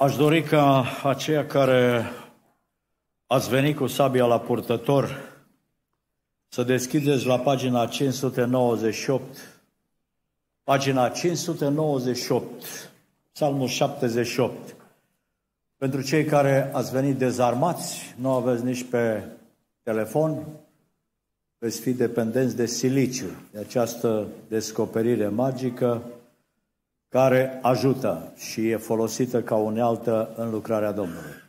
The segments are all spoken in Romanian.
Aș dori ca aceia care ați venit cu sabia la purtător să deschideți la pagina 598, pagina 598, psalmul 78. Pentru cei care ați venit dezarmați, nu aveți nici pe telefon, veți fi dependenți de siliciu, de această descoperire magică care ajută și e folosită ca unealtă în lucrarea Domnului.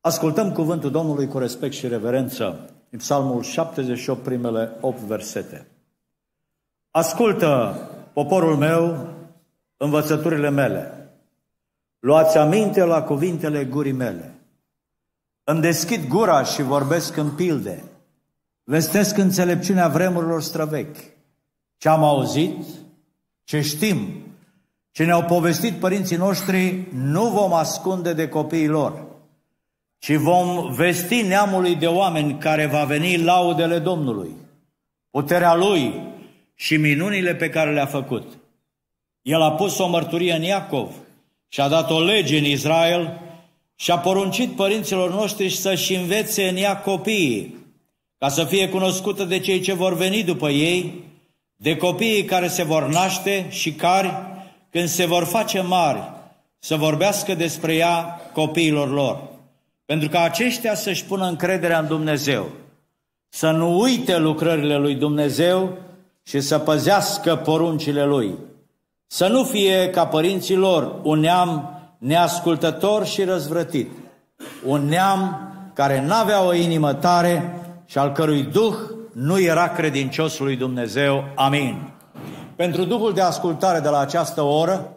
Ascultăm cuvântul Domnului cu respect și reverență în Psalmul 78, primele 8 versete. Ascultă, poporul meu, învățăturile mele. Luați aminte la cuvintele gurii mele. Îmi deschid gura și vorbesc în pilde. Vestesc înțelepciunea vremurilor străvechi. Ce am auzit, ce știm, ce ne-au povestit părinții noștri, nu vom ascunde de copiii lor, ci vom vesti neamului de oameni care va veni laudele Domnului, puterea Lui și minunile pe care le-a făcut. El a pus o mărturie în Iacov și a dat o lege în Israel și a poruncit părinților noștri să-și învețe în ea copiii, ca să fie cunoscută de cei ce vor veni după ei, de copiii care se vor naște și care, când se vor face mari, să vorbească despre ea copiilor lor. Pentru ca aceștia să-și pună încrederea în Dumnezeu, să nu uite lucrările lui Dumnezeu și să păzească poruncile lui. Să nu fie ca părinții lor un neam neascultător și răzvrătit, un neam care n-avea o inimă tare și al cărui duh nu era credincios lui Dumnezeu. Amin. Pentru Duhul de ascultare de la această oră,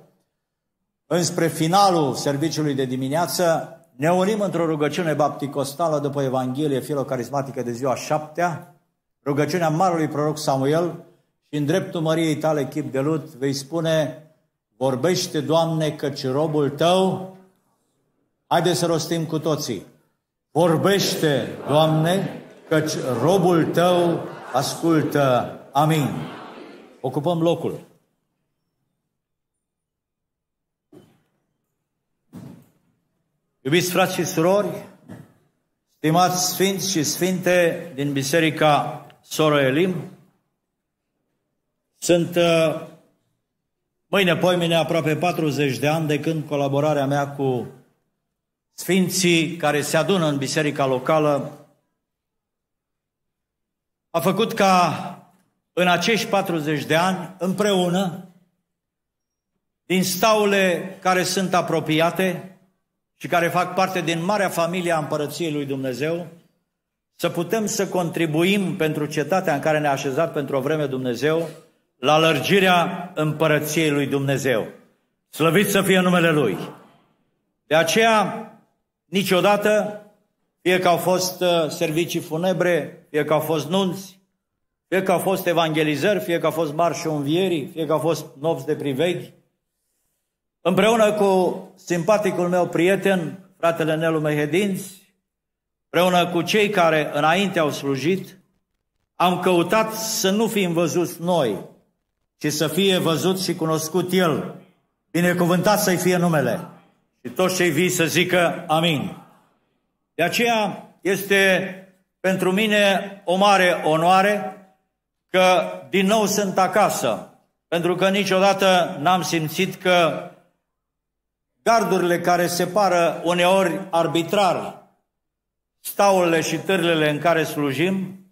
înspre finalul serviciului de dimineață, ne unim într-o rugăciune bapticostală după Evanghelie filocarismatică de ziua șaptea, rugăciunea Marului Proroc Samuel și în dreptul Măriei tale chip de lut vei spune Vorbește, Doamne, căci robul Tău, haideți să rostim cu toții, Vorbește, Doamne, căci robul Tău ascultă. Amin. Ocupăm locul. Iubiți frați și surori, stimați sfinți și sfinte din Biserica Soro Elim, sunt uh, mâine, poimine, aproape 40 de ani de când colaborarea mea cu sfinții care se adună în biserica locală a făcut ca în acești 40 de ani, împreună, din staule care sunt apropiate și care fac parte din marea familie a Împărăției lui Dumnezeu, să putem să contribuim pentru cetatea în care ne-a așezat pentru o vreme Dumnezeu, la lărgirea Împărăției lui Dumnezeu. Slăvit să fie numele Lui. De aceea, niciodată, fie că au fost uh, servicii funebre, fie că au fost nunți, fie că au fost evangelizări, fie că au fost marșul învierii, fie că au fost nopți de priveghi. Împreună cu simpaticul meu prieten, fratele Nelu Mehedinți, împreună cu cei care înainte au slujit, am căutat să nu fim văzuți noi, ci să fie văzut și cunoscut El. Binecuvântat să-i fie numele. Și toți cei vii să zică amin. De aceea este pentru mine o mare onoare că din nou sunt acasă, pentru că niciodată n-am simțit că gardurile care separă uneori arbitrar staulele și târlele în care slujim,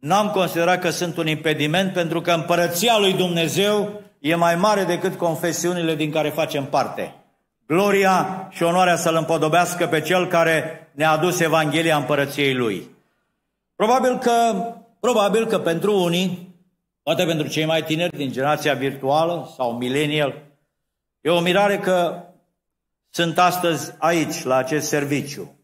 n-am considerat că sunt un impediment pentru că împărăția lui Dumnezeu e mai mare decât confesiunile din care facem parte. Gloria și onoarea să-L împodobească pe Cel care ne-a adus Evanghelia împărăției Lui. Probabil că Probabil că pentru unii, poate pentru cei mai tineri din generația virtuală sau millennial, e o mirare că sunt astăzi aici, la acest serviciu.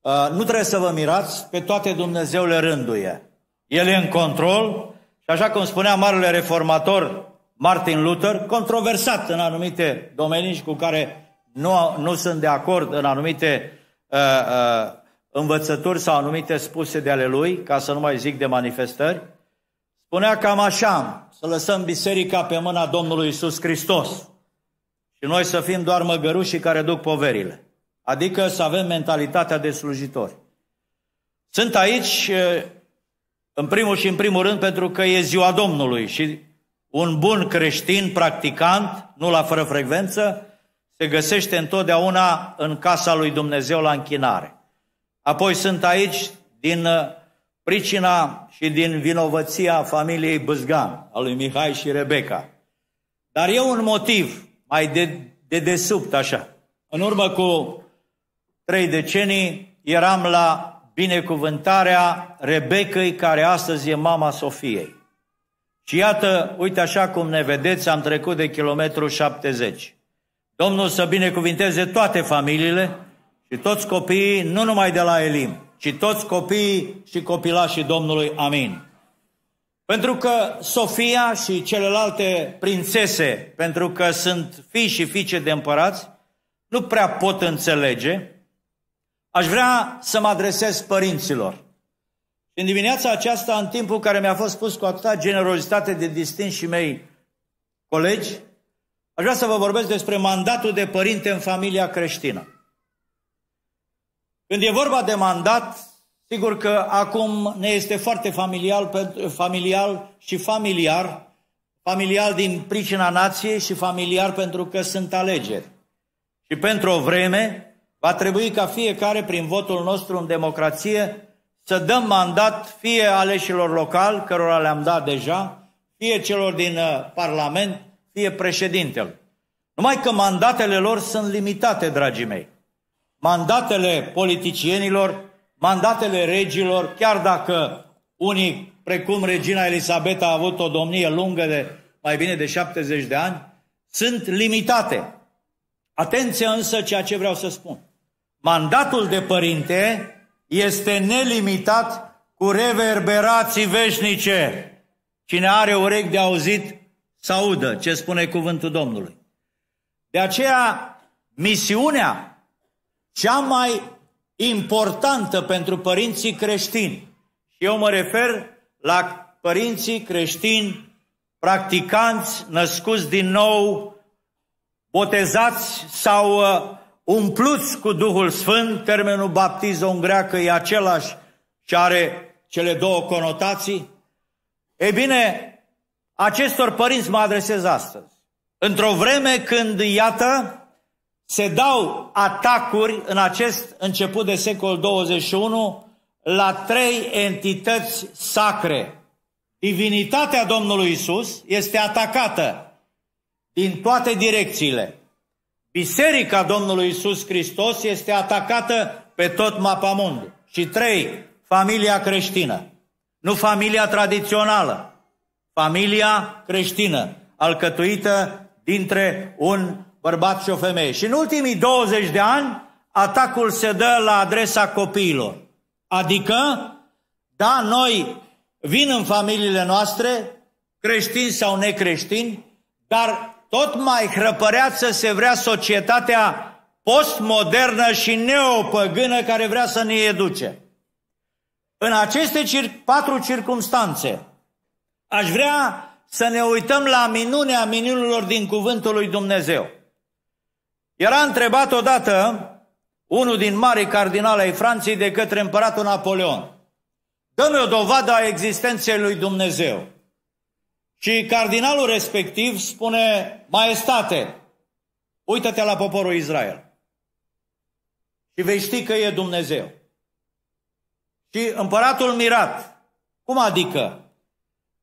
Uh, nu trebuie să vă mirați, pe toate Dumnezeu le rânduie. El e în control și așa cum spunea marele reformator Martin Luther, controversat în anumite domenii și cu care nu, nu sunt de acord în anumite uh, uh, învățături sau anumite spuse de ale lui, ca să nu mai zic de manifestări, spunea cam așa, să lăsăm biserica pe mâna Domnului Isus Hristos. Și noi să fim doar măgărușii care duc poverile. Adică să avem mentalitatea de slujitori. Sunt aici, în primul și în primul rând, pentru că e ziua Domnului și un bun creștin practicant, nu la fără frecvență, se găsește întotdeauna în casa lui Dumnezeu la închinare. Apoi sunt aici din pricina și din vinovăția familiei Băzgan, a lui Mihai și Rebecca. Dar e un motiv mai de, de desubt așa. În urmă cu trei decenii eram la binecuvântarea Rebecăi, care astăzi e mama Sofiei. Și iată, uite așa cum ne vedeți, am trecut de kilometru 70. Domnul să binecuvinteze toate familiile și toți copiii, nu numai de la Elim, ci toți copiii și copilașii Domnului. Amin. Pentru că Sofia și celelalte prințese, pentru că sunt fii și fiice de împărați, nu prea pot înțelege, aș vrea să mă adresez părinților. În dimineața aceasta, în timpul care mi-a fost pus cu atâta generozitate de distinși mei colegi, aș vrea să vă vorbesc despre mandatul de părinte în familia creștină. Când e vorba de mandat, sigur că acum ne este foarte familial, familial și familiar, familial din pricina nației și familiar pentru că sunt alegeri. Și pentru o vreme va trebui ca fiecare, prin votul nostru în democrație, să dăm mandat fie aleșilor locali, cărora le-am dat deja, fie celor din uh, Parlament, fie președintele. Numai că mandatele lor sunt limitate, dragii mei mandatele politicienilor, mandatele regilor, chiar dacă unii, precum regina Elisabeta, a avut o domnie lungă de mai bine de 70 de ani, sunt limitate. Atenție însă ceea ce vreau să spun. Mandatul de părinte este nelimitat cu reverberații veșnice. Cine are urechi de auzit, să audă ce spune cuvântul Domnului. De aceea, misiunea cea mai importantă pentru părinții creștini. Și eu mă refer la părinții creștini practicanți, născuți din nou, botezați sau uh, umpluți cu Duhul Sfânt, termenul baptiză în greacă e același și are cele două conotații. Ei bine, acestor părinți mă adresez astăzi. Într-o vreme când, iată, se dau atacuri în acest început de secol 21 la trei entități sacre. Divinitatea Domnului Isus este atacată din toate direcțiile. Biserica Domnului Isus Hristos este atacată pe tot mapamondul. Și trei, familia creștină. Nu familia tradițională, familia creștină, alcătuită dintre un bărbat și o femeie. Și în ultimii 20 de ani, atacul se dă la adresa copiilor. Adică, da, noi vin în familiile noastre, creștini sau necreștini, dar tot mai hrăpăreață se vrea societatea postmodernă și neopăgână care vrea să ne educe. În aceste cir- patru circumstanțe, aș vrea să ne uităm la minunea minunilor din Cuvântul lui Dumnezeu. Era întrebat odată unul din mari cardinali ai Franței de către împăratul Napoleon. Dă-mi o dovadă a existenței lui Dumnezeu. Și cardinalul respectiv spune, maestate, uită-te la poporul Israel. Și vei ști că e Dumnezeu. Și împăratul mirat, cum adică?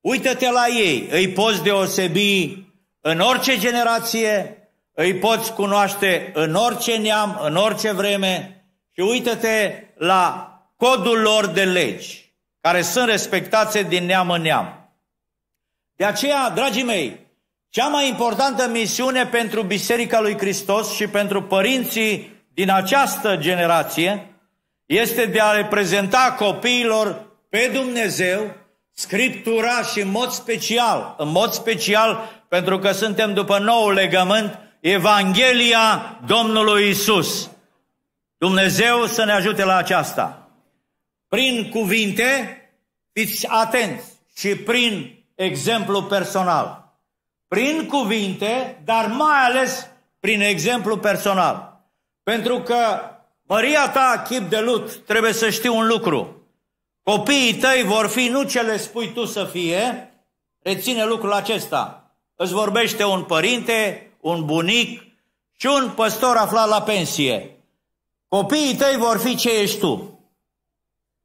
Uită-te la ei, îi poți deosebi în orice generație, îi poți cunoaște în orice neam, în orice vreme și uită-te la codul lor de legi, care sunt respectate din neam în neam. De aceea, dragii mei, cea mai importantă misiune pentru Biserica lui Hristos și pentru părinții din această generație este de a reprezenta copiilor pe Dumnezeu, Scriptura și în mod special, în mod special pentru că suntem după nou legământ, Evanghelia Domnului Isus. Dumnezeu să ne ajute la aceasta. Prin cuvinte, fiți atenți și prin exemplu personal. Prin cuvinte, dar mai ales prin exemplu personal. Pentru că Maria ta, chip de lut, trebuie să știi un lucru. Copiii tăi vor fi nu ce le spui tu să fie, reține lucrul acesta. Îți vorbește un părinte, un bunic și un păstor aflat la pensie. Copiii tăi vor fi ce ești tu.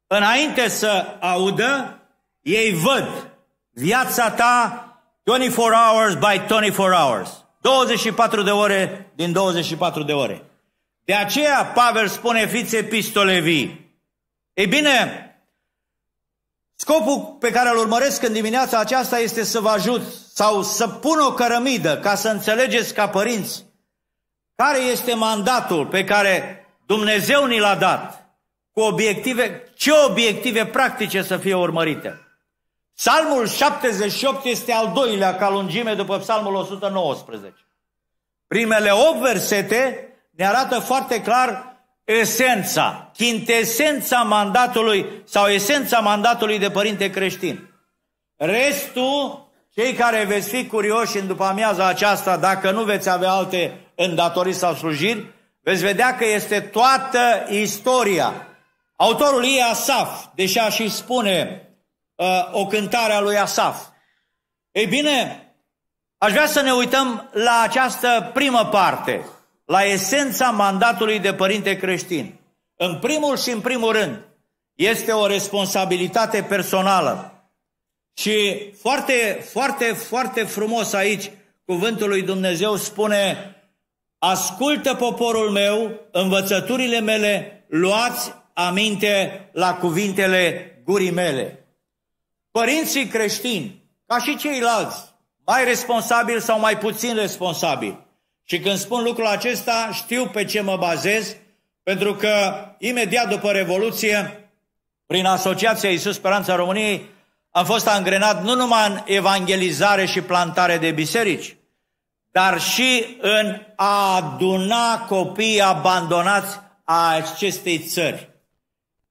Înainte să audă, ei văd viața ta 24 hours by 24 hours. 24 de ore din 24 de ore. De aceea Pavel spune fiți epistole vii. Ei bine, scopul pe care îl urmăresc în dimineața aceasta este să vă ajut sau să pun o cărămidă ca să înțelegeți ca părinți care este mandatul pe care Dumnezeu ni l-a dat cu obiective, ce obiective practice să fie urmărite. Psalmul 78 este al doilea ca lungime după Psalmul 119. Primele 8 versete ne arată foarte clar esența, chintesența mandatului sau esența mandatului de părinte creștin. Restul, cei care veți fi curioși în după amiaza aceasta, dacă nu veți avea alte îndatorii sau slujiri, veți vedea că este toată istoria. Autorul ei Asaf, deși și spune uh, o cântare a lui Asaf. Ei bine, aș vrea să ne uităm la această primă parte, la esența mandatului de părinte creștin. În primul și în primul rând, este o responsabilitate personală. Și foarte, foarte, foarte frumos aici, cuvântul lui Dumnezeu spune, ascultă poporul meu, învățăturile mele, luați aminte la cuvintele gurii mele. Părinții creștini, ca și ceilalți, mai responsabili sau mai puțin responsabili. Și când spun lucrul acesta, știu pe ce mă bazez, pentru că imediat după Revoluție, prin Asociația Iisus Speranța României, am fost angrenat nu numai în evangelizare și plantare de biserici, dar și în a aduna copiii abandonați a acestei țări.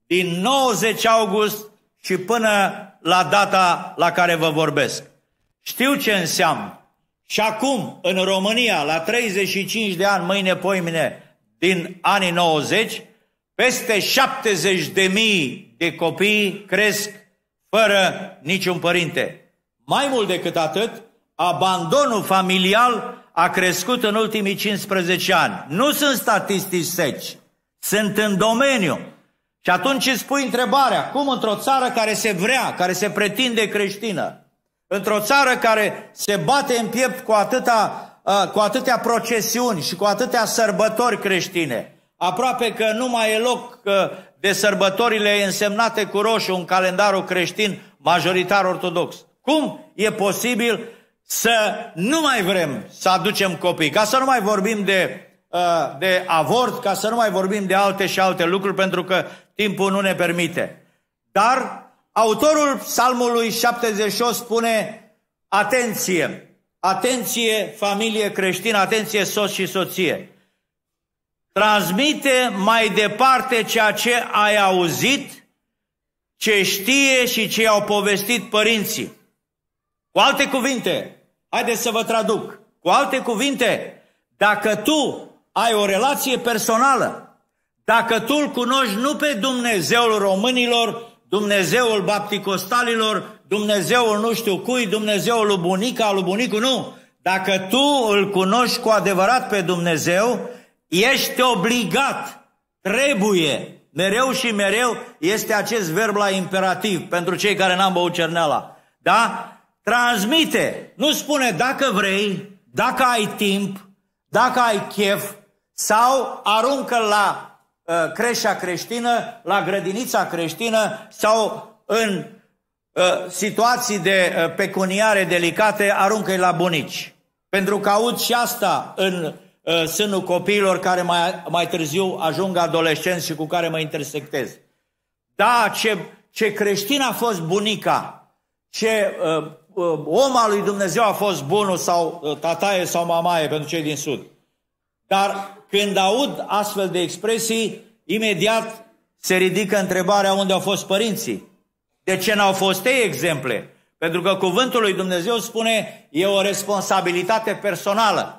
Din 90 august și până la data la care vă vorbesc. Știu ce înseamnă. Și acum, în România, la 35 de ani, mâine, poimine, din anii 90, peste 70 de mii de copii cresc fără niciun părinte. Mai mult decât atât, abandonul familial a crescut în ultimii 15 ani. Nu sunt statistici seci, sunt în domeniu. Și atunci îți pui întrebarea, cum într-o țară care se vrea, care se pretinde creștină, într-o țară care se bate în piept cu, atâta, cu atâtea procesiuni și cu atâtea sărbători creștine, aproape că nu mai e loc de sărbătorile însemnate cu roșu în calendarul creștin majoritar ortodox. Cum e posibil să nu mai vrem să aducem copii, ca să nu mai vorbim de Uh, de avort, ca să nu mai vorbim de alte și alte lucruri, pentru că timpul nu ne permite. Dar autorul psalmului 78 spune, atenție, atenție familie creștină, atenție soț și soție. Transmite mai departe ceea ce ai auzit, ce știe și ce au povestit părinții. Cu alte cuvinte, haideți să vă traduc. Cu alte cuvinte, dacă tu ai o relație personală. Dacă tu îl cunoști nu pe Dumnezeul românilor, Dumnezeul bapticostalilor, Dumnezeul nu știu cui, Dumnezeul lui bunica, lui bunicul, nu. Dacă tu îl cunoști cu adevărat pe Dumnezeu, ești obligat, trebuie, mereu și mereu este acest verb la imperativ pentru cei care n-am băut cerneala. Da? Transmite, nu spune dacă vrei, dacă ai timp, dacă ai chef, sau aruncă la uh, creșa creștină, la grădinița creștină sau în uh, situații de uh, pecuniare delicate, aruncă-i la bunici. Pentru că aud și asta în uh, sânul copiilor care mai, mai târziu ajung adolescenți și cu care mă intersectez. Da, ce, ce creștin a fost bunica, ce uh, uh, om al lui Dumnezeu a fost bunul sau uh, tataie sau mamaie pentru cei din sud. Dar când aud astfel de expresii, imediat se ridică întrebarea unde au fost părinții. De ce n-au fost ei exemple? Pentru că cuvântul lui Dumnezeu spune e o responsabilitate personală.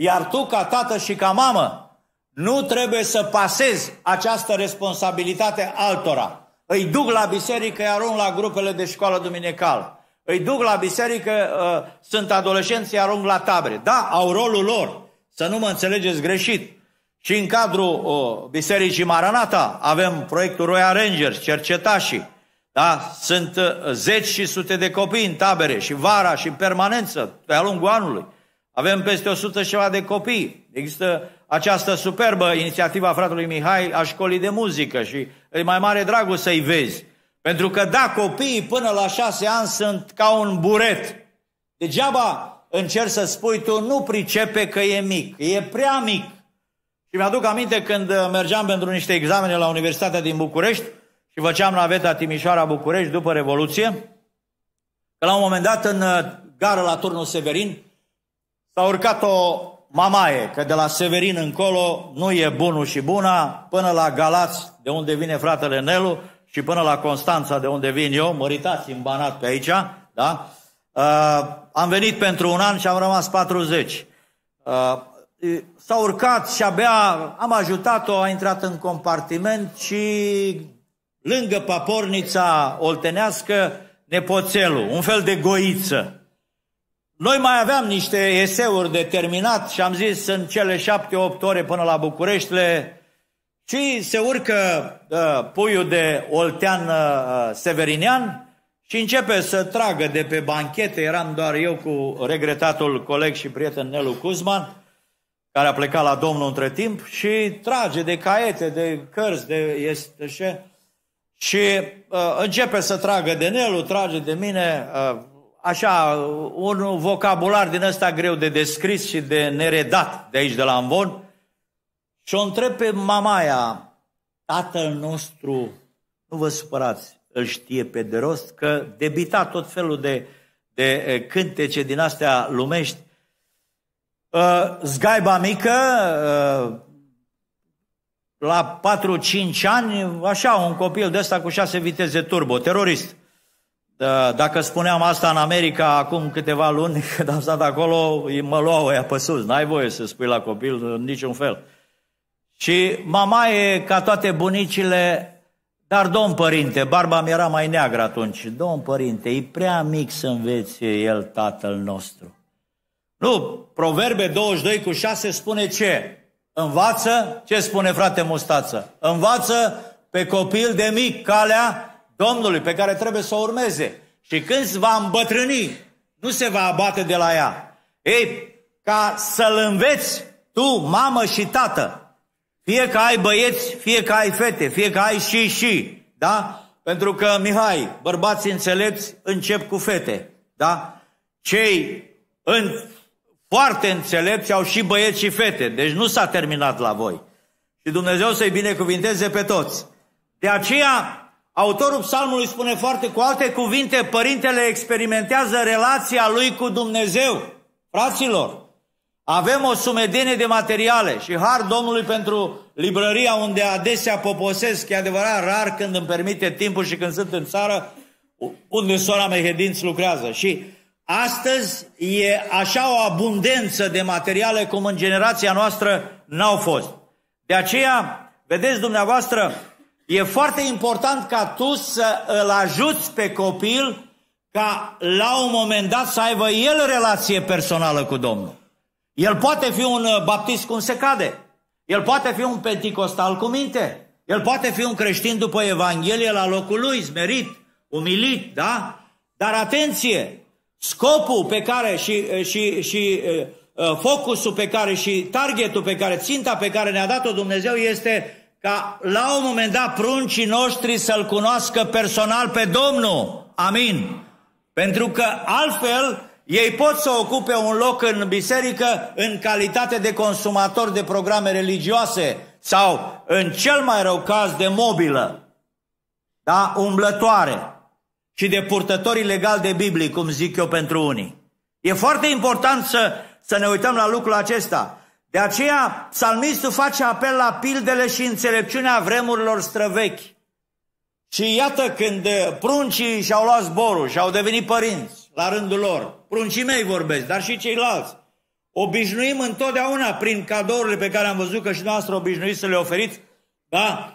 Iar tu, ca tată și ca mamă, nu trebuie să pasezi această responsabilitate altora. Îi duc la biserică, îi arunc la grupele de școală duminicală. Îi duc la biserică, uh, sunt adolescenți, îi arunc la tabere. Da, au rolul lor. Să nu mă înțelegeți greșit. Și în cadrul uh, Bisericii Maranata avem proiectul Royal Rangers, cercetașii. Da? Sunt uh, zeci și sute de copii în tabere și vara și în permanență, pe-a lungul anului. Avem peste 100 și ceva de copii. Există această superbă inițiativă a fratului Mihai a școlii de muzică și e mai mare dragul să-i vezi. Pentru că da, copiii până la șase ani sunt ca un buret. Degeaba încerci să spui tu, nu pricepe că e mic, e prea mic. Și mi-aduc aminte când mergeam pentru niște examene la Universitatea din București și făceam naveta Timișoara-București după Revoluție, că la un moment dat în gară la turnul Severin s-a urcat o mamaie, că de la Severin încolo nu e bunul și buna, până la Galați, de unde vine fratele Nelu, și până la Constanța, de unde vin eu, măritați în Banat pe aici, da? Uh, am venit pentru un an și am rămas 40. Uh, s-a urcat și abia am ajutat-o, a intrat în compartiment și lângă papornița oltenească, nepoțelul, un fel de goiță. Noi mai aveam niște eseuri de terminat și am zis în cele șapte-opt ore până la București le și se urcă uh, puiul de oltean uh, severinean și începe să tragă de pe banchete, eram doar eu cu regretatul coleg și prieten Nelu Cuzman, care a plecat la Domnul între timp, și trage de caiete, de cărți, de este și uh, începe să tragă de Nelu, trage de mine, uh, așa, un vocabular din ăsta greu de descris și de neredat de aici, de la Amvon, și o întreb pe mamaia, tatăl nostru, nu vă supărați, îl știe pe de rost, că debita tot felul de, de cântece din astea lumești. Uh, zgaiba mică, uh, la 4-5 ani, așa, un copil de ăsta cu 6 viteze turbo, terorist. Uh, dacă spuneam asta în America acum câteva luni, când am stat acolo, mă luau ăia pe sus. N-ai voie să spui la copil în niciun fel. Și mama e ca toate bunicile, dar domn părinte, barba mi era mai neagră atunci. Domn părinte, e prea mic să învețe el tatăl nostru. Nu, Proverbe 22 cu 6 spune ce? Învață, ce spune frate Mustață? Învață pe copil de mic calea Domnului pe care trebuie să o urmeze. Și când se va îmbătrâni, nu se va abate de la ea. Ei, ca să-l înveți tu, mamă și tată, fie că ai băieți, fie că ai fete, fie că ai și și, da? Pentru că, Mihai, bărbați înțelepți încep cu fete, da? Cei în, foarte înțelepți au și băieți și fete, deci nu s-a terminat la voi. Și Dumnezeu să-i binecuvinteze pe toți. De aceea, autorul psalmului spune foarte cu alte cuvinte, părintele experimentează relația lui cu Dumnezeu. Fraților, avem o sumedenie de materiale și har Domnului pentru librăria unde adesea poposesc, e adevărat rar când îmi permite timpul și când sunt în țară, unde sora Mehedinți lucrează. Și astăzi e așa o abundență de materiale cum în generația noastră n-au fost. De aceea, vedeți dumneavoastră, e foarte important ca tu să îl ajuți pe copil ca la un moment dat să aibă el relație personală cu Domnul. El poate fi un uh, baptist cum se cade. El poate fi un penticostal cu minte. El poate fi un creștin după Evanghelie la locul lui, smerit, umilit, da? Dar atenție! Scopul pe care și, uh, și, și uh, focusul pe care și targetul pe care, ținta pe care ne-a dat-o Dumnezeu este ca la un moment dat pruncii noștri să-L cunoască personal pe Domnul. Amin. Pentru că altfel ei pot să ocupe un loc în biserică în calitate de consumator de programe religioase sau, în cel mai rău caz, de mobilă, da? umblătoare și de purtători ilegal de Biblie, cum zic eu pentru unii. E foarte important să, să ne uităm la lucrul acesta. De aceea, psalmistul face apel la pildele și înțelepciunea vremurilor străvechi. Și iată când pruncii și-au luat zborul și au devenit părinți la rândul lor, pruncii mei vorbesc, dar și ceilalți, obișnuim întotdeauna prin cadourile pe care am văzut că și noastră obișnuiți să le oferiți, da?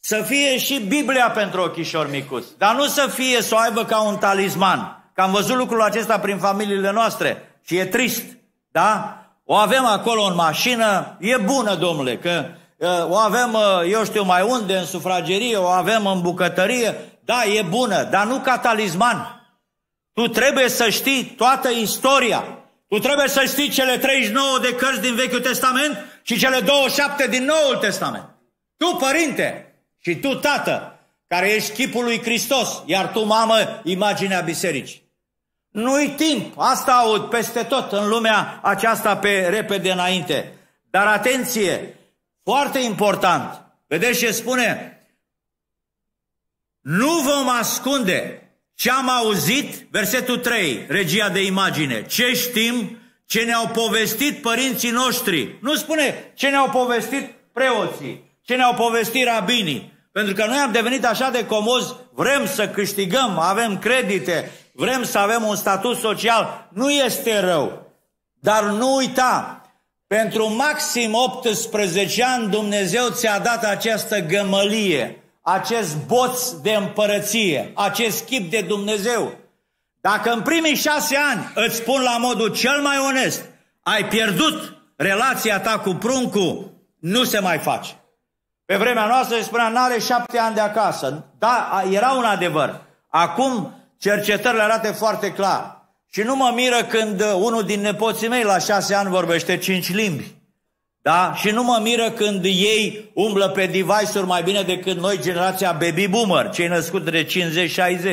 Să fie și Biblia pentru ochișor micuț, dar nu să fie să o aibă ca un talisman. Că am văzut lucrul acesta prin familiile noastre și e trist, da? O avem acolo în mașină, e bună, domnule, că uh, o avem, uh, eu știu mai unde, în sufragerie, o avem în bucătărie, da, e bună, dar nu ca talisman. Tu trebuie să știi toată istoria. Tu trebuie să știi cele 39 de cărți din Vechiul Testament și cele 27 din Noul Testament. Tu, părinte, și tu, tată, care ești chipul lui Hristos, iar tu, mamă, imaginea bisericii. Nu-i timp, asta aud peste tot în lumea aceasta pe repede înainte. Dar atenție, foarte important, vedeți ce spune? Nu vom ascunde ce am auzit, versetul 3, regia de imagine, ce știm, ce ne-au povestit părinții noștri. Nu spune ce ne-au povestit preoții, ce ne-au povestit rabinii. Pentru că noi am devenit așa de comozi, vrem să câștigăm, avem credite, vrem să avem un statut social. Nu este rău. Dar nu uita, pentru maxim 18 ani Dumnezeu ți-a dat această gămălie, acest boț de împărăție, acest chip de Dumnezeu. Dacă în primii șase ani, îți spun la modul cel mai onest, ai pierdut relația ta cu pruncul, nu se mai face. Pe vremea noastră se spunea, n-are șapte ani de acasă. Da, era un adevăr. Acum cercetările arată foarte clar. Și nu mă miră când unul din nepoții mei la șase ani vorbește cinci limbi. Da? Și nu mă miră când ei umblă pe device-uri mai bine decât noi, generația baby boomer, cei născuți de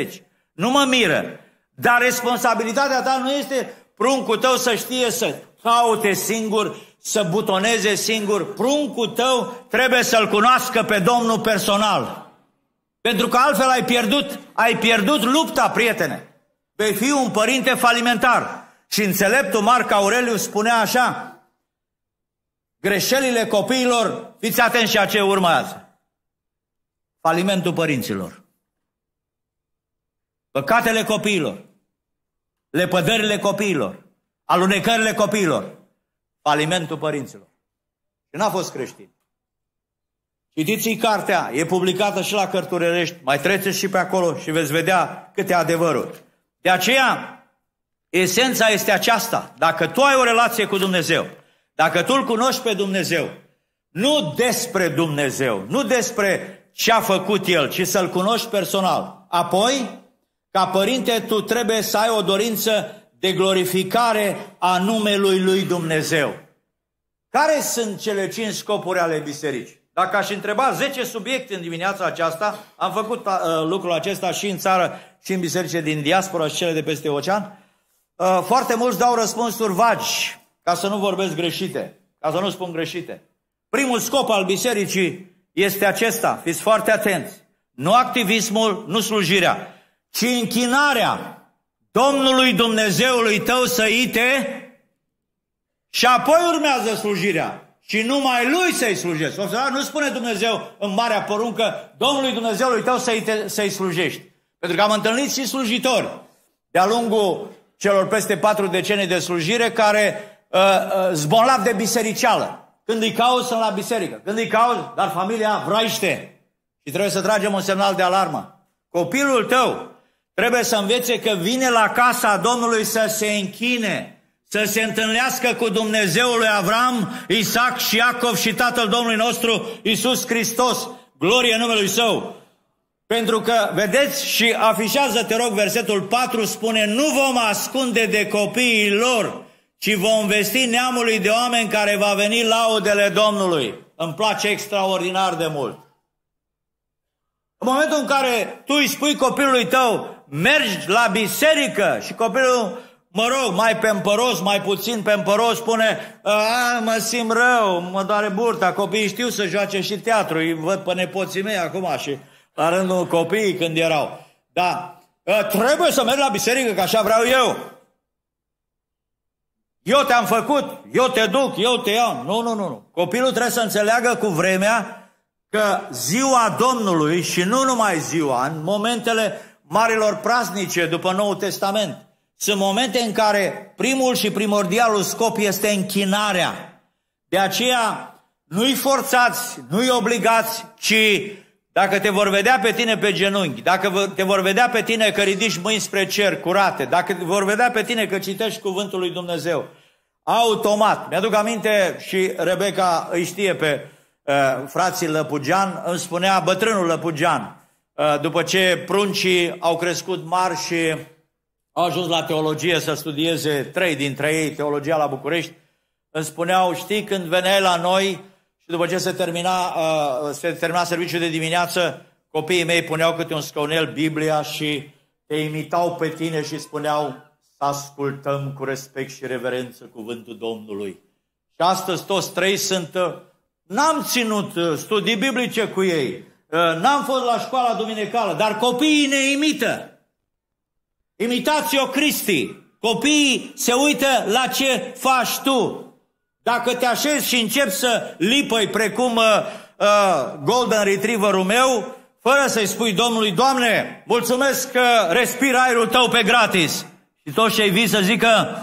50-60. Nu mă miră. Dar responsabilitatea ta nu este pruncul tău să știe să caute singur, să butoneze singur. Pruncul tău trebuie să-L cunoască pe Domnul personal. Pentru că altfel ai pierdut, ai pierdut lupta, prietene. Vei fi un părinte falimentar. Și înțeleptul Marc Aureliu spunea așa, greșelile copiilor, fiți atenți și a ce urmează. Falimentul părinților. Păcatele copiilor. Lepădările copiilor. Alunecările copiilor. Falimentul părinților. Și n-a fost creștin. Citiți-i cartea, e publicată și la Cărturerești, mai treceți și pe acolo și veți vedea câte adevăruri. De aceea, esența este aceasta. Dacă tu ai o relație cu Dumnezeu, dacă tu îl cunoști pe Dumnezeu, nu despre Dumnezeu, nu despre ce a făcut El, ci să-L cunoști personal. Apoi, ca părinte, tu trebuie să ai o dorință de glorificare a numelui lui Dumnezeu. Care sunt cele cinci scopuri ale bisericii? Dacă aș întreba 10 subiecte în dimineața aceasta, am făcut uh, lucrul acesta și în țară și în biserice din diaspora și cele de peste ocean, uh, foarte mulți dau răspunsuri vagi, ca să nu vorbesc greșite, ca să nu spun greșite. Primul scop al bisericii este acesta, fiți foarte atenți. Nu activismul, nu slujirea, ci închinarea Domnului Dumnezeului tău să ite și apoi urmează slujirea. Și numai Lui să-i slujești. Nu spune Dumnezeu în Marea Poruncă, Domnului Dumnezeului tău să-i, te, să-i slujești. Pentru că am întâlnit și slujitori de-a lungul celor peste patru decenii de slujire care uh, uh, zbonlav de bisericeală. Când îi cauți, sunt la biserică. Când îi cauți, dar familia vraiște. Și trebuie să tragem un semnal de alarmă. Copilul tău trebuie să învețe că vine la casa Domnului să se închine, să se întâlnească cu Dumnezeul lui Avram, Isaac și Iacov și Tatăl Domnului nostru, Isus Hristos. Glorie numelui Său! Pentru că, vedeți, și afișează, te rog, versetul 4 spune, nu vom ascunde de copiii lor, ci vom vesti neamului de oameni care va veni laudele Domnului. Îmi place extraordinar de mult. În momentul în care tu îi spui copilului tău, mergi la biserică și copilul, mă rog, mai pempăros, mai puțin pempăros, spune, a, mă simt rău, mă doare burta, copiii știu să joace și teatru, îi văd pe nepoții mei acum și la rândul copiii când erau. Da, trebuie să merg la biserică, că așa vreau eu. Eu te-am făcut, eu te duc, eu te iau. Nu, nu, nu, nu. Copilul trebuie să înțeleagă cu vremea că ziua Domnului și nu numai ziua, în momentele marilor praznice după Noul Testament, Sunt momente în care primul și primordialul scop este închinarea. De aceea nu-i forțați, nu-i obligați, ci dacă te vor vedea pe tine pe genunchi, dacă te vor vedea pe tine că ridici mâini spre cer curate, dacă te vor vedea pe tine că citești cuvântul lui Dumnezeu, automat, mi-aduc aminte și Rebecca îi știe pe uh, frații Lăpugean, îmi spunea bătrânul Lăpugean, uh, după ce pruncii au crescut mari și au ajuns la teologie să studieze trei dintre ei, teologia la București, îmi spuneau, știi, când veneai la noi și după ce se termina, uh, se termina serviciul de dimineață, copiii mei puneau câte un scaunel Biblia și te imitau pe tine și spuneau să ascultăm cu respect și reverență cuvântul Domnului. Și astăzi toți trei sunt, uh, n-am ținut uh, studii biblice cu ei, uh, n-am fost la școala duminicală, dar copiii ne imită. Imitați-o Cristi. Copiii se uită la ce faci tu. Dacă te așezi și începi să lipăi precum uh, uh, Golden Retriever-ul meu, fără să-i spui Domnului, Doamne, mulțumesc că respir aerul tău pe gratis. Și toți cei vii să zică,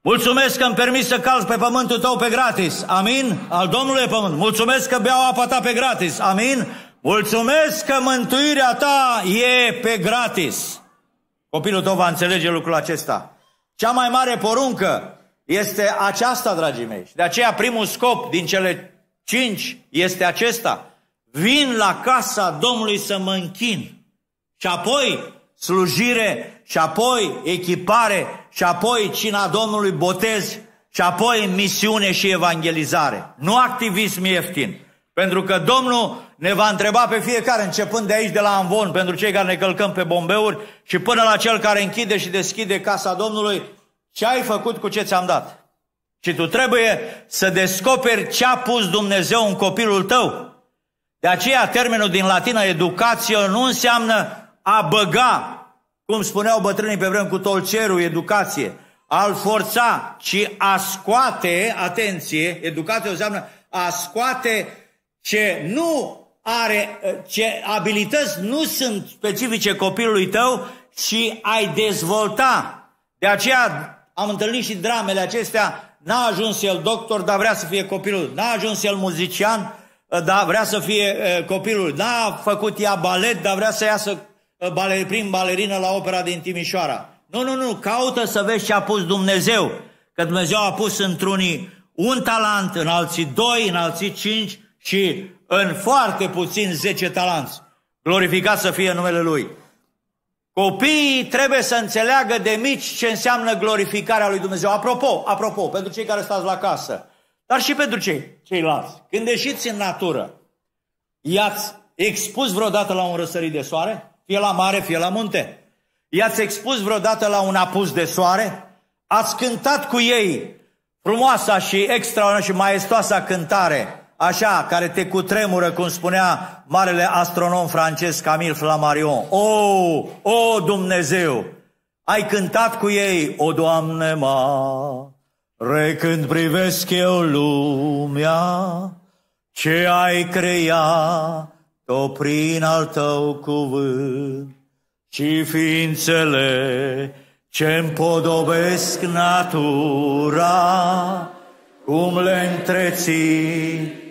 mulțumesc că îmi permis să calc pe pământul tău pe gratis. Amin? Al Domnului pământ. Mulțumesc că beau apa ta pe gratis. Amin? Mulțumesc că mântuirea ta e pe gratis. Copilul tău va înțelege lucrul acesta. Cea mai mare poruncă este aceasta, dragii mei. Și de aceea primul scop din cele cinci este acesta. Vin la casa Domnului să mă închin. Și apoi slujire, și apoi echipare, și apoi cina Domnului botez, și apoi misiune și evangelizare. Nu activism ieftin. Pentru că Domnul ne va întreba pe fiecare, începând de aici, de la Amvon, pentru cei care ne călcăm pe bombeuri, și până la cel care închide și deschide casa Domnului, ce ai făcut cu ce ți-am dat? Și tu trebuie să descoperi ce a pus Dumnezeu în copilul tău. De aceea, termenul din latină educație nu înseamnă a băga, cum spuneau bătrânii pe vreme cu tolcerul, educație, a-l forța, ci a scoate, atenție, educație înseamnă a scoate ce nu are, ce abilități nu sunt specifice copilului tău, ci ai dezvolta. De aceea am întâlnit și dramele acestea, n-a ajuns el doctor, dar vrea să fie copilul, n-a ajuns el muzician, dar vrea să fie copilul, n-a făcut ea balet, dar vrea să iasă baler, prin balerină la opera din Timișoara. Nu, nu, nu, caută să vezi ce a pus Dumnezeu, că Dumnezeu a pus într-unii un talent, în alții doi, în alții cinci și în foarte puțin zece talanți. Glorificat să fie numele Lui. Copiii trebuie să înțeleagă de mici ce înseamnă glorificarea lui Dumnezeu. Apropo, apropo, pentru cei care stați la casă, dar și pentru cei ceilalți. Când ieșiți în natură, i-ați expus vreodată la un răsărit de soare? Fie la mare, fie la munte. I-ați expus vreodată la un apus de soare? Ați cântat cu ei frumoasa și extraordinară și maestoasa cântare așa, care te cutremură, cum spunea marele astronom francez Camille Flammarion. O, o Dumnezeu, ai cântat cu ei, o Doamne mare, când privesc eu lumea, ce ai creat-o prin al tău cuvânt și ființele ce împodobesc natura, cum le întreții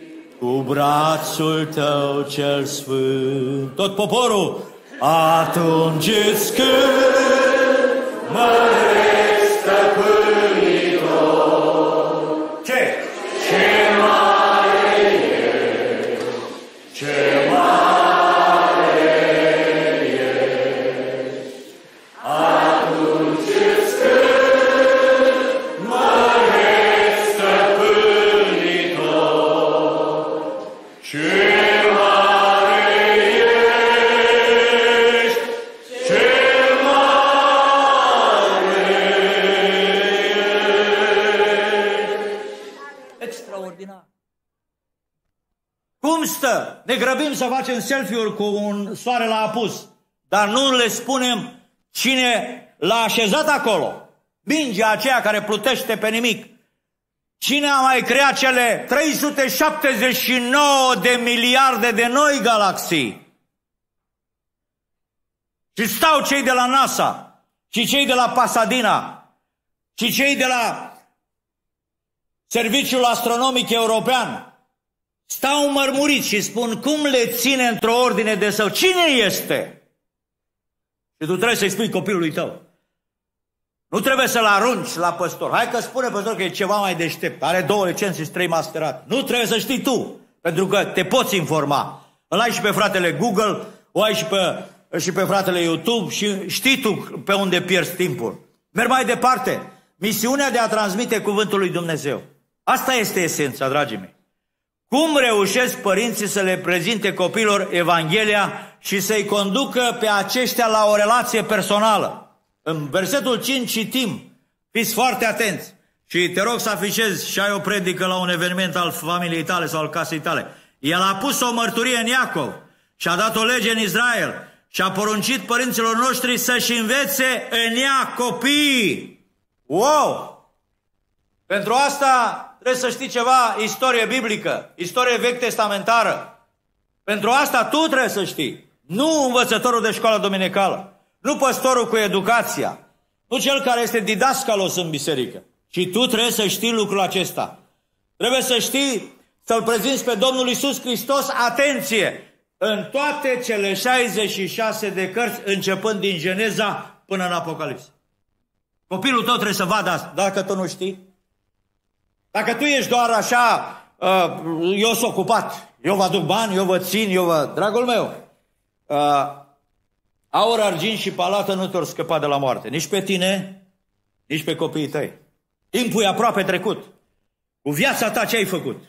cu brațul tău cel sfânt. Tot poporul, atunci îți cânt, mărești selfie-uri cu un soare la apus, dar nu le spunem cine l-a așezat acolo. Mingea aceea care plutește pe nimic. Cine a mai creat cele 379 de miliarde de noi galaxii? Și stau cei de la NASA și cei de la Pasadena, și cei de la Serviciul Astronomic European, stau mărmuriți și spun cum le ține într-o ordine de său. Cine este? Și tu trebuie să-i spui copilului tău. Nu trebuie să-l arunci la păstor. Hai că spune păstor că e ceva mai deștept. Are două licențe și trei masterat. Nu trebuie să știi tu, pentru că te poți informa. Îl ai și pe fratele Google, o ai și pe, și pe fratele YouTube și știi tu pe unde pierzi timpul. Merg mai departe. Misiunea de a transmite cuvântul lui Dumnezeu. Asta este esența, dragii mei. Cum reușesc părinții să le prezinte copilor Evanghelia și să-i conducă pe aceștia la o relație personală? În versetul 5 citim, fiți foarte atenți și te rog să afișezi și ai o predică la un eveniment al familiei tale sau al casei tale. El a pus o mărturie în Iacov și a dat o lege în Israel și a poruncit părinților noștri să-și învețe în ea copiii. Wow! Pentru asta trebuie să știi ceva, istorie biblică, istorie vechi testamentară. Pentru asta tu trebuie să știi. Nu învățătorul de școală dominicală, nu păstorul cu educația, nu cel care este didascalos în biserică. Și tu trebuie să știi lucrul acesta. Trebuie să știi să-L prezinți pe Domnul Isus Hristos, atenție, în toate cele 66 de cărți, începând din Geneza până în Apocalips. Copilul tău trebuie să vadă asta, dacă tu nu știi. Dacă tu ești doar așa, uh, eu sunt ocupat, eu vă aduc bani, eu vă țin, eu vă... Dragul meu, uh, aur, argint și palată nu te-or scăpa de la moarte. Nici pe tine, nici pe copiii tăi. Timpul e aproape trecut. Cu viața ta ce ai făcut?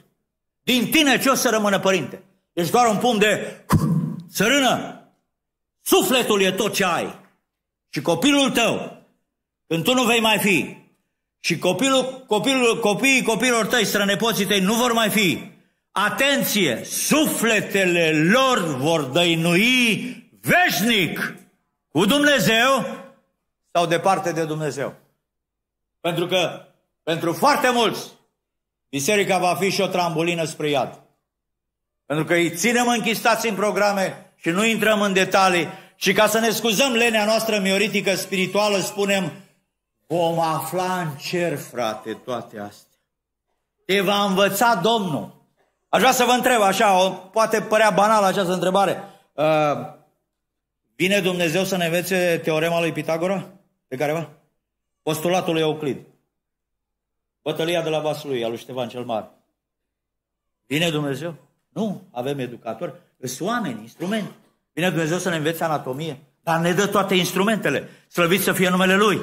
Din tine ce o să rămână, părinte? Ești doar un pumn de țărână. Sufletul e tot ce ai. Și copilul tău, când tu nu vei mai fi, și copilul, copilul, copiii copilor tăi, strănepoții tăi, nu vor mai fi. Atenție! Sufletele lor vor dăinui veșnic cu Dumnezeu sau departe de Dumnezeu. Pentru că pentru foarte mulți biserica va fi și o trambulină spre iad. Pentru că îi ținem închistați în programe și nu intrăm în detalii și ca să ne scuzăm lenea noastră mioritică spirituală spunem Vom afla în cer, frate, toate astea. Te va învăța Domnul. Aș vrea să vă întreb așa, o, poate părea banală această întrebare. Uh, vine Dumnezeu să ne învețe teorema lui Pitagora? Pe careva? Postulatul lui Euclid. Bătălia de la vasul lui, al lui Ștefan cel Mare. Vine Dumnezeu? Nu, avem educatori, sunt oameni, instrumente. Vine Dumnezeu să ne învețe anatomie, dar ne dă toate instrumentele. Slăvit să fie numele Lui.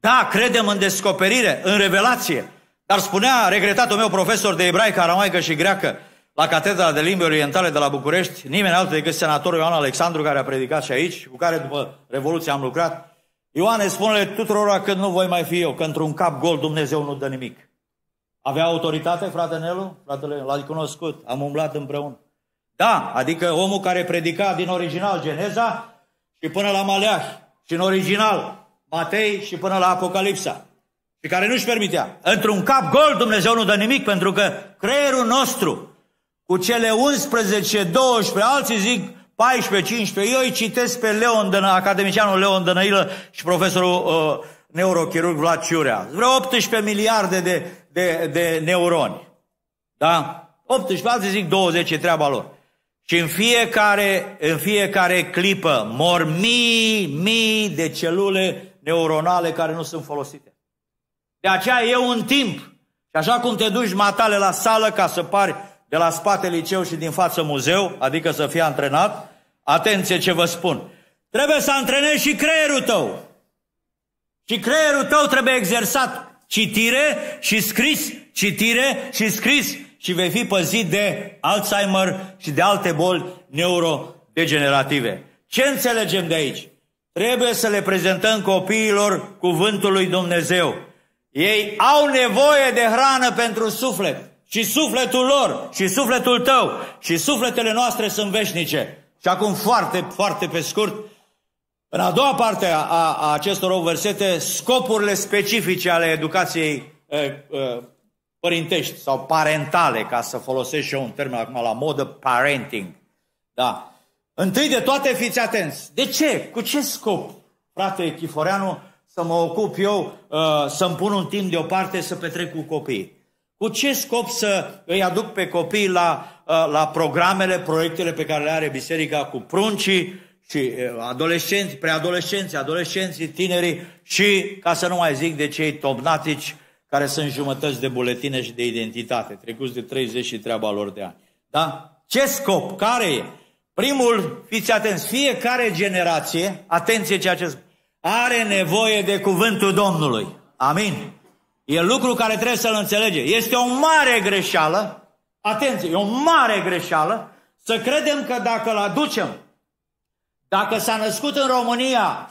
Da, credem în descoperire, în revelație. Dar spunea regretatul meu profesor de ebraică, aramaică și greacă la Catedra de Limbi Orientale de la București, nimeni altul decât senatorul Ioan Alexandru, care a predicat și aici, cu care după Revoluție am lucrat. Ioane, spune-le tuturor că nu voi mai fi eu, că într-un cap gol Dumnezeu nu dă nimic. Avea autoritate, frate Nelu? Fratele, l-a cunoscut, am umblat împreună. Da, adică omul care predica din original Geneza și până la Maleah și în original Matei și până la Apocalipsa. Și care nu-și permitea. Într-un cap gol Dumnezeu nu dă nimic, pentru că creierul nostru, cu cele 11, 12, alții zic 14, 15, eu îi citesc pe Leon Dănă, academicianul Leon Dănăilă și profesorul uh, neurochirurg Vlad Ciurea. Vreo 18 miliarde de, de, de neuroni. Da? 18, alții zic 20, e treaba lor. Și în fiecare, în fiecare clipă mor mii, mii de celule neuronale care nu sunt folosite. De aceea e un timp. Și așa cum te duci matale la sală ca să pari de la spate liceu și din față muzeu, adică să fii antrenat, atenție ce vă spun. Trebuie să antrenezi și creierul tău. Și creierul tău trebuie exersat. Citire și scris, citire și scris. Și vei fi păzit de Alzheimer și de alte boli neurodegenerative. Ce înțelegem de aici? Trebuie să le prezentăm copiilor cuvântul lui Dumnezeu. Ei au nevoie de hrană pentru suflet. Și sufletul lor, și sufletul tău, și sufletele noastre sunt veșnice. Și acum foarte, foarte pe scurt, în a doua parte a, a acestor versete, scopurile specifice ale educației e, e, părintești sau parentale, ca să folosesc și eu un termen acum la modă, parenting. Da. Întâi de toate fiți atenți. De ce? Cu ce scop, frate Chiforeanu, să mă ocup eu, uh, să-mi pun un timp deoparte să petrec cu copiii. Cu ce scop să îi aduc pe copii la, uh, la programele, proiectele pe care le are biserica cu pruncii și uh, adolescenți, preadolescenți, adolescenții, tinerii și, ca să nu mai zic de cei topnatici care sunt jumătăți de buletine și de identitate, trecuți de 30 și treaba lor de ani. Da? Ce scop? Care e? Primul, fiți atenți, fiecare generație, atenție ceea ce spun, are nevoie de cuvântul Domnului. Amin. E lucru care trebuie să-l înțelege. Este o mare greșeală, atenție, e o mare greșeală să credem că dacă îl aducem, dacă s-a născut în România,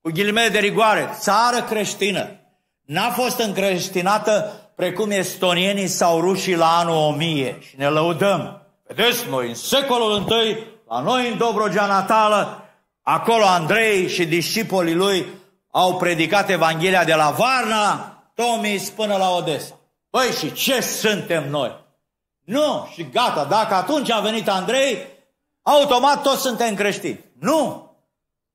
cu ghilimele de rigoare, țară creștină, n-a fost încreștinată precum estonienii sau rușii la anul 1000 și ne lăudăm. Vedeți, noi în secolul I, la noi în Dobrogea natală, acolo Andrei și discipolii lui au predicat Evanghelia de la Varna, Tomis până la Odessa. Păi și ce suntem noi? Nu, și gata, dacă atunci a venit Andrei, automat toți suntem creștini. Nu,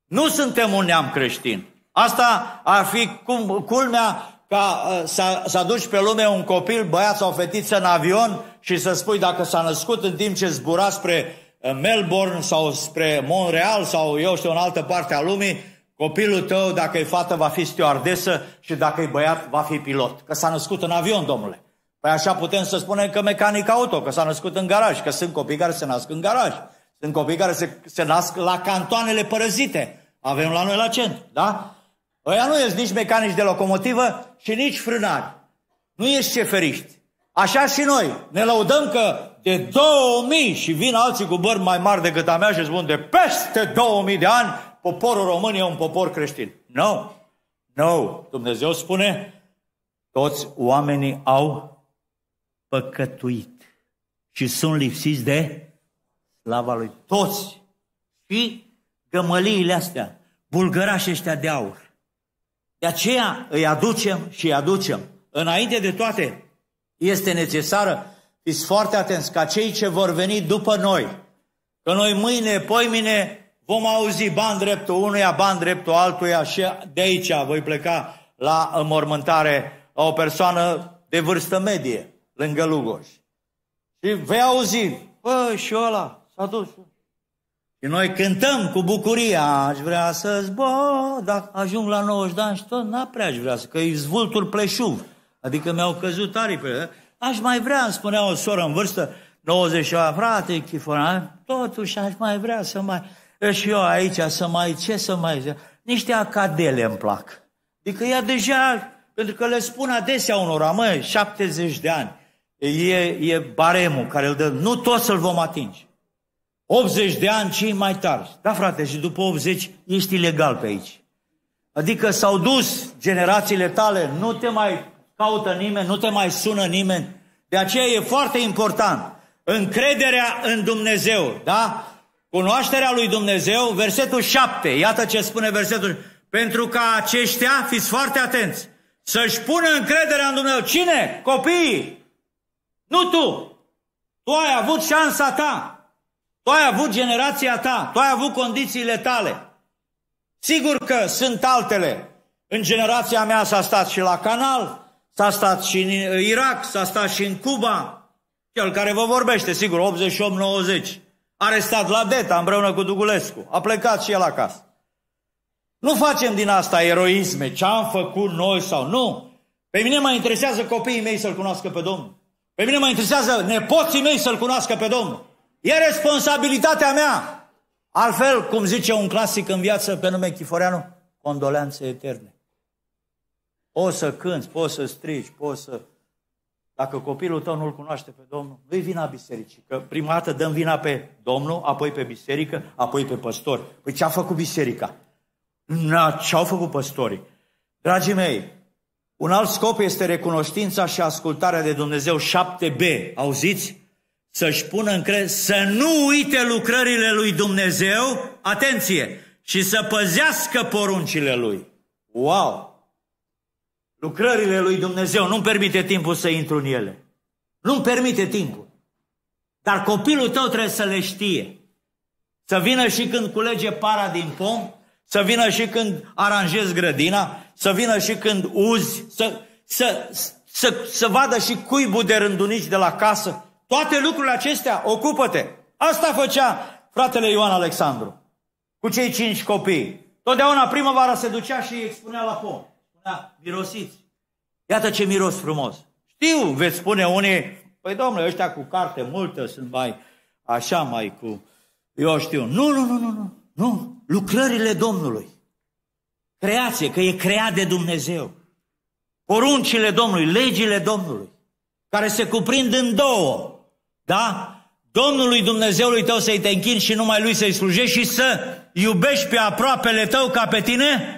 nu suntem un neam creștin. Asta ar fi cum, culmea ca uh, să, să aduci pe lume un copil, băiat sau fetiță în avion și să spui dacă s-a născut în timp ce zbura spre uh, Melbourne sau spre Montreal sau eu știu în altă parte a lumii, copilul tău, dacă e fată, va fi stewardesă și dacă e băiat, va fi pilot. Că s-a născut în avion, domnule. Păi așa putem să spunem că mecanic auto, că s-a născut în garaj, că sunt copii care se nasc în garaj. Sunt copii care se, se nasc la cantoanele părăzite. Avem la noi la centru, da? Ăia nu ești nici mecanici de locomotivă și nici frânari. Nu ești șeferiști. Așa și noi. Ne lăudăm că de 2000 și vin alții cu bărbi mai mari decât a mea și spun de peste 2000 de ani poporul român e un popor creștin. Nu. No. Nu. No. Dumnezeu spune toți oamenii au păcătuit și sunt lipsiți de slava lui. Toți. Și gămăliile astea, bulgărașii ăștia de aur. De aceea îi aducem și îi aducem. Înainte de toate, este necesară, fiți foarte atenți, ca cei ce vor veni după noi, că noi mâine, poimine, vom auzi ban dreptul unuia, ban dreptul altuia și de aici voi pleca la înmormântare la o persoană de vârstă medie, lângă Lugoș. Și vei auzi, bă, și ăla s-a dus. Și noi cântăm cu bucurie, aș vrea să zbor, dar ajung la 90 de ani și tot n-a prea aș vrea să, că e zvultul pleșuv. Adică mi-au căzut aripile. Aș mai vrea, îmi spunea o soră în vârstă, 90 frate, Chifona, totuși aș mai vrea să mai... Și eu aici să mai, ce să mai... Niște acadele îmi plac. Adică ea deja, pentru că le spun adesea unora, mă, 70 de ani, e, e baremul care îl dă, nu toți să-l vom atinge. 80 de ani, cei mai tari. Da, frate, și după 80 ești ilegal pe aici. Adică s-au dus generațiile tale, nu te mai caută nimeni, nu te mai sună nimeni. De aceea e foarte important. Încrederea în Dumnezeu, da? Cunoașterea lui Dumnezeu, versetul 7, iată ce spune versetul, pentru ca aceștia, fiți foarte atenți, să-și pună încrederea în Dumnezeu. Cine? Copiii. Nu tu. Tu ai avut șansa ta. Tu ai avut generația ta, tu ai avut condițiile tale. Sigur că sunt altele. În generația mea s-a stat și la canal, s-a stat și în Irak, s-a stat și în Cuba. Cel care vă vorbește, sigur, 88-90. Arestat la DETA împreună cu Dugulescu. A plecat și el acasă. Nu facem din asta eroisme, ce am făcut noi sau nu. Pe mine mă interesează copiii mei să-L cunoască pe Domnul. Pe mine mă interesează nepoții mei să-L cunoască pe Domnul. E responsabilitatea mea. Altfel, cum zice un clasic în viață pe nume Chiforeanu, condoleanțe eterne. O să cânți, poți să strigi, poți să... Dacă copilul tău nu-L cunoaște pe Domnul, nu-i vina bisericii. Că prima dată dăm vina pe Domnul, apoi pe biserică, apoi pe păstori. Păi ce a făcut biserica? Ce au făcut păstorii? Dragii mei, un alt scop este recunoștința și ascultarea de Dumnezeu 7B. Auziți? să-și pună încredere, să nu uite lucrările lui Dumnezeu, atenție, și să păzească poruncile lui. Wow! Lucrările lui Dumnezeu nu-mi permite timpul să intru în ele. Nu-mi permite timpul. Dar copilul tău trebuie să le știe. Să vină și când culege para din pom, să vină și când aranjezi grădina, să vină și când uzi, să, să, să, să vadă și cuibul de rândunici de la casă. Toate lucrurile acestea, ocupă-te. Asta făcea fratele Ioan Alexandru cu cei cinci copii. Totdeauna primăvara se ducea și îi expunea la pom. Spunea, mirosiți. Iată ce miros frumos. Știu, veți spune unii, păi domnule, ăștia cu carte multă sunt mai așa, mai cu... Eu știu. Nu, nu, nu, nu, nu. Nu. Lucrările Domnului. Creație, că e creat de Dumnezeu. Poruncile Domnului, legile Domnului, care se cuprind în două. Da? Domnului Dumnezeului tău să-i te închini și numai lui să-i slujești și să iubești pe aproapele tău ca pe tine?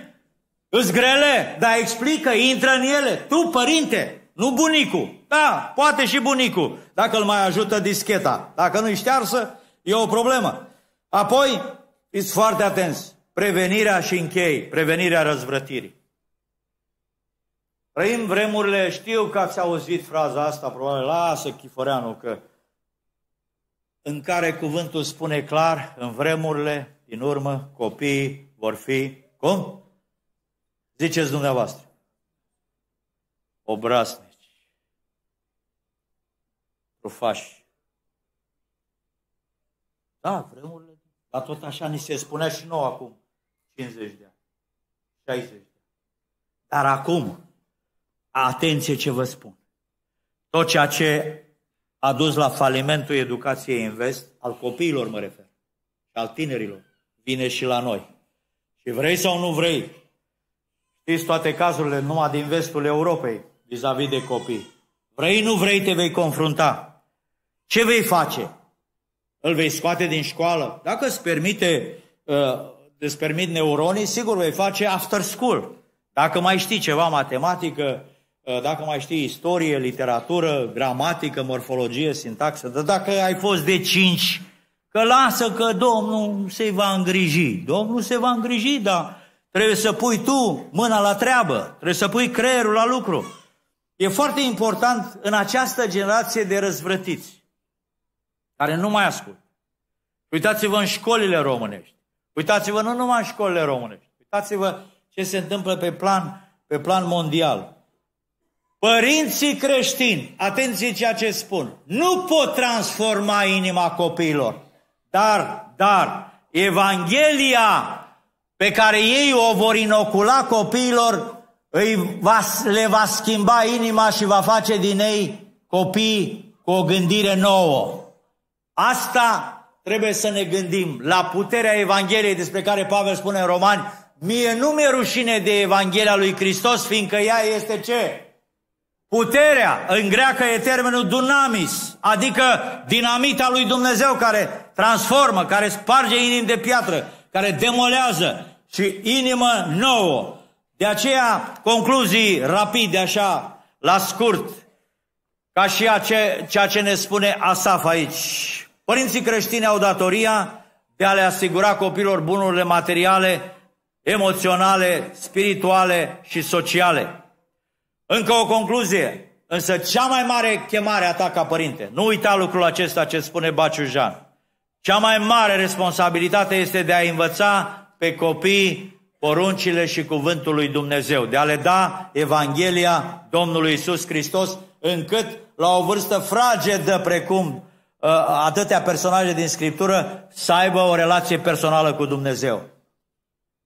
Îți grele, dar explică, intră în ele. Tu, părinte, nu bunicul. Da, poate și bunicul, dacă îl mai ajută discheta. Dacă nu-i ștearsă, e o problemă. Apoi, fiți foarte atenți. Prevenirea și închei, prevenirea răzvrătirii. Trăim vremurile, știu că ați auzit fraza asta, probabil, lasă Chiforeanu, că în care cuvântul spune clar, în vremurile din urmă, copiii vor fi, cum? Ziceți dumneavoastră. Obraznici. Trufași. Da, vremurile. Dar tot așa ni se spunea și nou acum. 50 de ani. 60 de ani. Dar acum, atenție ce vă spun. Tot ceea ce a dus la falimentul educației în vest, al copiilor mă refer, și al tinerilor, vine și la noi. Și vrei sau nu vrei, știți toate cazurile numai din vestul Europei, vis-a-vis de copii. Vrei, nu vrei, te vei confrunta. Ce vei face? Îl vei scoate din școală? Dacă îți permite, uh, îți permit neuronii, sigur vei face after school. Dacă mai știi ceva matematică, uh, dacă mai știi istorie, literatură, gramatică, morfologie, sintaxă, dar dacă ai fost de cinci, că lasă că Domnul se va îngriji. Domnul se va îngriji, dar trebuie să pui tu mâna la treabă, trebuie să pui creierul la lucru. E foarte important în această generație de răzvrătiți, care nu mai ascult. Uitați-vă în școlile românești. Uitați-vă nu numai în școlile românești. Uitați-vă ce se întâmplă pe plan, pe plan mondial. Părinții creștini, atenție ceea ce spun, nu pot transforma inima copiilor, dar, dar, Evanghelia pe care ei o vor inocula copiilor îi va, le va schimba inima și va face din ei copii cu o gândire nouă. Asta trebuie să ne gândim la puterea Evangheliei despre care Pavel spune în Romani, mie nu mi-e rușine de Evanghelia lui Hristos, fiindcă ea este ce? Puterea, în greacă e termenul dunamis, adică dinamita lui Dumnezeu care transformă, care sparge inimi de piatră, care demolează și inimă nouă. De aceea, concluzii rapide, așa, la scurt, ca și ceea ce ne spune Asaf aici. Părinții creștini au datoria de a le asigura copilor bunurile materiale, emoționale, spirituale și sociale. Încă o concluzie, însă cea mai mare chemare a ta ca părinte, nu uita lucrul acesta ce spune Baciu Jean, cea mai mare responsabilitate este de a învăța pe copii poruncile și cuvântul lui Dumnezeu, de a le da Evanghelia Domnului Isus Hristos, încât la o vârstă fragedă precum uh, atâtea personaje din Scriptură să aibă o relație personală cu Dumnezeu.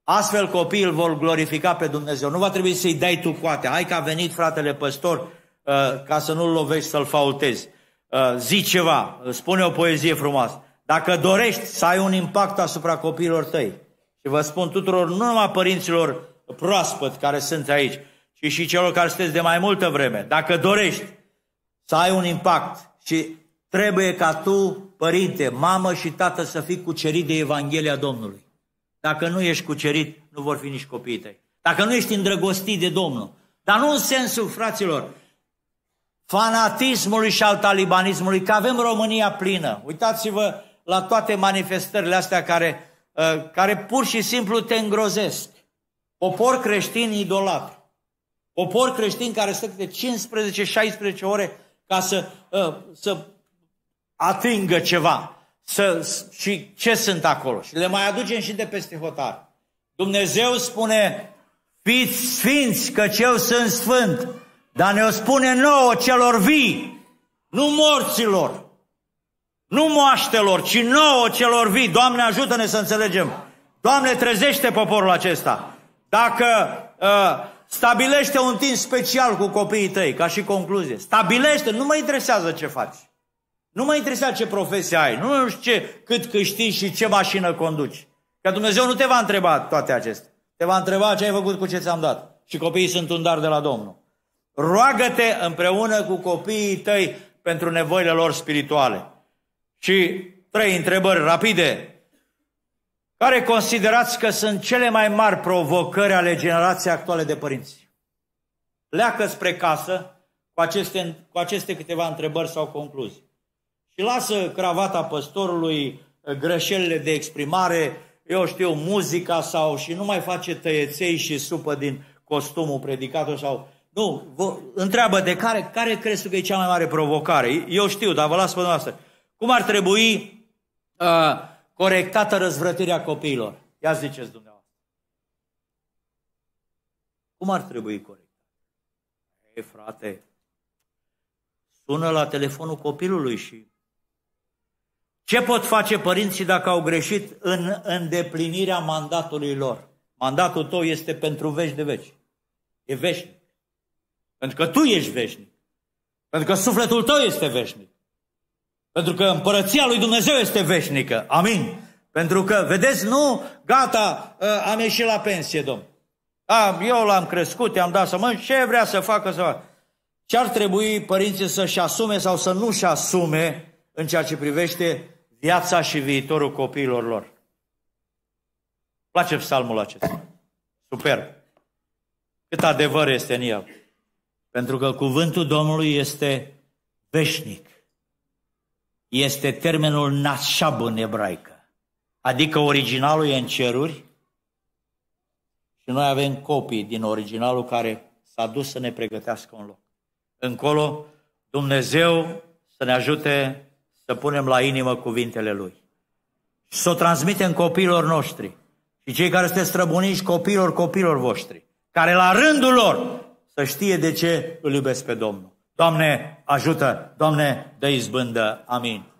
Astfel copiii îl vor glorifica pe Dumnezeu. Nu va trebui să-i dai tu coate. Hai că a venit fratele păstor uh, ca să nu-l lovești, să-l faultezi. Uh, zi ceva, spune o poezie frumoasă. Dacă dorești să ai un impact asupra copiilor tăi, și vă spun tuturor, nu numai părinților proaspăt care sunt aici, ci și celor care sunteți de mai multă vreme, dacă dorești să ai un impact și trebuie ca tu, părinte, mamă și tată, să fii cucerit de Evanghelia Domnului. Dacă nu ești cucerit, nu vor fi nici copiii tăi. Dacă nu ești îndrăgostit de Domnul. Dar nu în sensul, fraților, fanatismului și al talibanismului, că avem România plină. Uitați-vă la toate manifestările astea care, uh, care pur și simplu te îngrozesc. Popor creștin idolatru. Popor creștin care stă de 15-16 ore ca să, uh, să atingă ceva să, și ce sunt acolo. Și le mai aducem și de peste hotar. Dumnezeu spune, Fiți sfinți, că eu sunt sfânt. Dar ne-o spune nouă celor vii, nu morților, nu moaștelor, ci nouă celor vii. Doamne, ajută-ne să înțelegem. Doamne, trezește poporul acesta. Dacă uh, stabilește un timp special cu copiii tăi, ca și concluzie, stabilește, nu mă interesează ce faci. Nu mă interesează ce profesie ai, nu știu ce, cât câștigi și ce mașină conduci. Că Dumnezeu nu te va întreba toate acestea. Te va întreba ce ai făcut cu ce ți-am dat. Și copiii sunt un dar de la Domnul. Roagă-te împreună cu copiii tăi pentru nevoile lor spirituale. Și trei întrebări rapide. Care considerați că sunt cele mai mari provocări ale generației actuale de părinți? Leacă spre casă cu aceste, cu aceste câteva întrebări sau concluzii. Și lasă cravata păstorului, greșelile de exprimare, eu știu, muzica sau și nu mai face tăieței și supă din costumul predicator sau... Nu, vă, întreabă de care, care crezi că e cea mai mare provocare? Eu știu, dar vă las pe noastră. Cum ar trebui uh, corectată răzvrătirea copiilor? Ia ziceți dumneavoastră. Cum ar trebui corectată? Ei, frate, sună la telefonul copilului și ce pot face părinții dacă au greșit în îndeplinirea mandatului lor? Mandatul tău este pentru veci de veci. E veșnic. Pentru că tu ești veșnic. Pentru că sufletul tău este veșnic. Pentru că împărăția lui Dumnezeu este veșnică. Amin. Pentru că, vedeți, nu, gata, ă, am ieșit la pensie, domn. A, eu l-am crescut, i-am dat să mă, ce vrea să facă să facă? Ce ar trebui părinții să-și asume sau să nu-și asume în ceea ce privește viața și viitorul copiilor lor. Place psalmul acesta. Super. Cât adevăr este în el. Pentru că cuvântul Domnului este veșnic. Este termenul nashab în ebraică. Adică originalul e în ceruri și noi avem copii din originalul care s-a dus să ne pregătească un loc. Încolo, Dumnezeu să ne ajute să punem la inimă cuvintele Lui. Și să o transmitem copiilor noștri. Și cei care sunteți străbunici copiilor copiilor voștri. Care la rândul lor să știe de ce îl iubesc pe Domnul. Doamne, ajută! Doamne, dă izbândă! Amin.